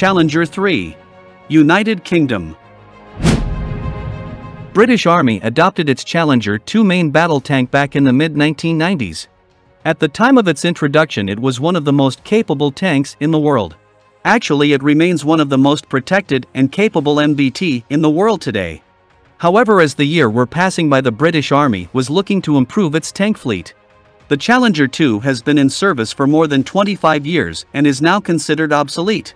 Challenger 3. United Kingdom. British Army adopted its Challenger 2 main battle tank back in the mid-1990s. At the time of its introduction it was one of the most capable tanks in the world. Actually it remains one of the most protected and capable MBT in the world today. However as the year we're passing by the British Army was looking to improve its tank fleet. The Challenger 2 has been in service for more than 25 years and is now considered obsolete.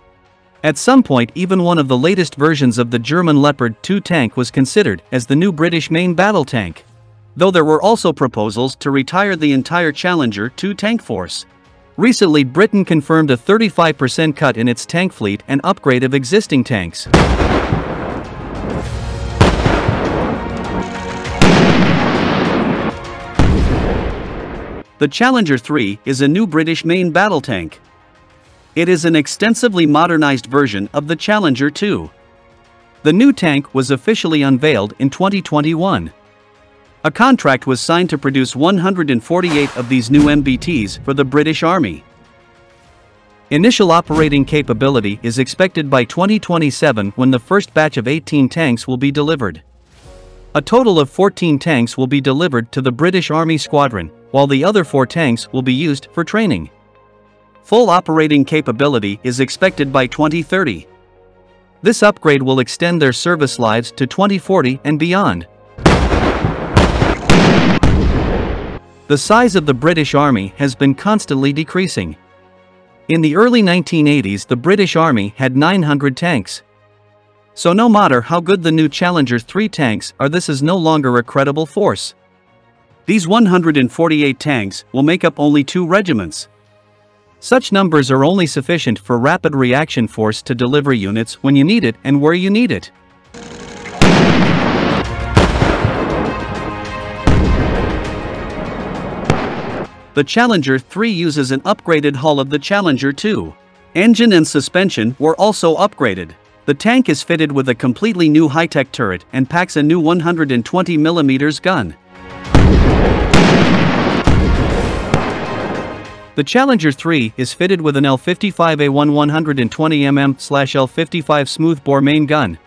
At some point even one of the latest versions of the German Leopard 2 tank was considered as the new British main battle tank. Though there were also proposals to retire the entire Challenger 2 tank force. Recently Britain confirmed a 35% cut in its tank fleet and upgrade of existing tanks. The Challenger 3 is a new British main battle tank. It is an extensively modernized version of the Challenger 2. The new tank was officially unveiled in 2021. A contract was signed to produce 148 of these new MBTs for the British Army. Initial operating capability is expected by 2027 when the first batch of 18 tanks will be delivered. A total of 14 tanks will be delivered to the British Army Squadron, while the other four tanks will be used for training. Full operating capability is expected by 2030. This upgrade will extend their service lives to 2040 and beyond. The size of the British Army has been constantly decreasing. In the early 1980s the British Army had 900 tanks. So no matter how good the new Challenger 3 tanks are this is no longer a credible force. These 148 tanks will make up only two regiments. Such numbers are only sufficient for rapid reaction force to deliver units when you need it and where you need it. The Challenger 3 uses an upgraded hull of the Challenger 2. Engine and suspension were also upgraded. The tank is fitted with a completely new high-tech turret and packs a new 120mm gun. The Challenger 3 is fitted with an L55A1 120mm/L55 smoothbore main gun.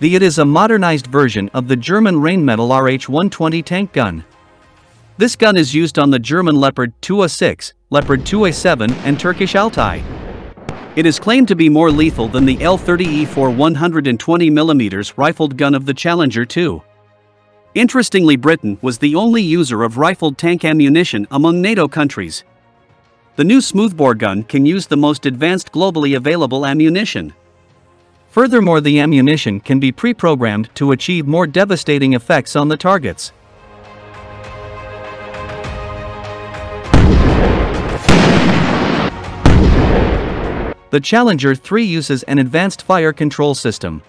The it is a modernized version of the German Rheinmetall RH120 tank gun. This gun is used on the German Leopard 2A6, Leopard 2A7 and Turkish Altay. It is claimed to be more lethal than the L30E4 120mm rifled gun of the Challenger 2. Interestingly Britain was the only user of rifled tank ammunition among NATO countries. The new smoothbore gun can use the most advanced globally available ammunition. Furthermore the ammunition can be pre-programmed to achieve more devastating effects on the targets. The Challenger 3 uses an advanced fire control system.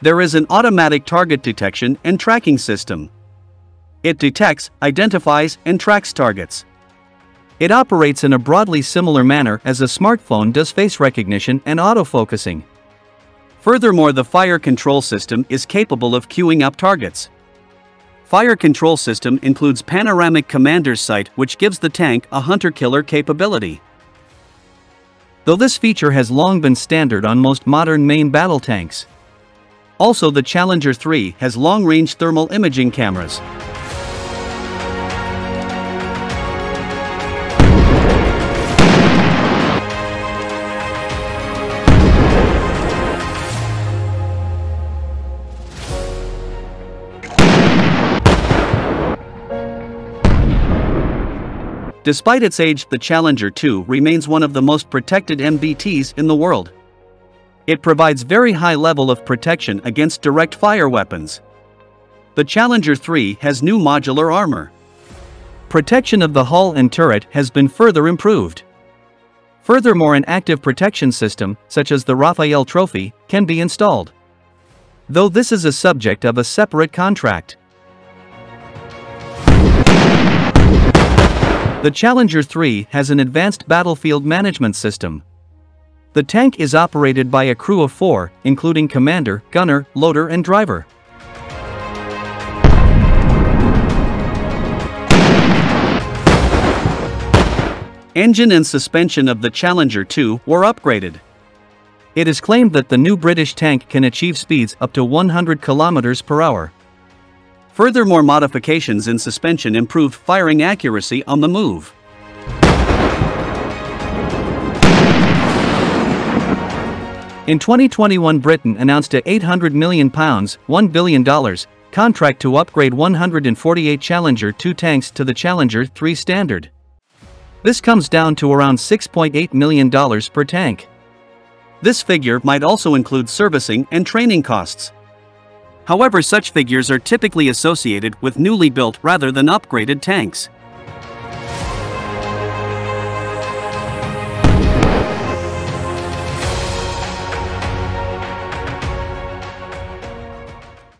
There is an automatic target detection and tracking system. It detects, identifies, and tracks targets. It operates in a broadly similar manner as a smartphone does face recognition and autofocusing. Furthermore, the fire control system is capable of queuing up targets. Fire control system includes panoramic commander's sight which gives the tank a hunter-killer capability. Though this feature has long been standard on most modern main battle tanks, also the Challenger 3 has long-range thermal imaging cameras. Despite its age, the Challenger 2 remains one of the most protected MBTs in the world. It provides very high level of protection against direct fire weapons. The Challenger 3 has new modular armor. Protection of the hull and turret has been further improved. Furthermore an active protection system, such as the Rafael Trophy, can be installed. Though this is a subject of a separate contract. The Challenger 3 has an advanced battlefield management system, the tank is operated by a crew of four, including commander, gunner, loader and driver. Engine and suspension of the Challenger 2 were upgraded. It is claimed that the new British tank can achieve speeds up to 100 km per hour. Furthermore modifications in suspension improved firing accuracy on the move. In 2021 Britain announced a £800 million, $1 billion, contract to upgrade 148 Challenger 2 tanks to the Challenger 3 standard. This comes down to around $6.8 million per tank. This figure might also include servicing and training costs. However such figures are typically associated with newly built rather than upgraded tanks.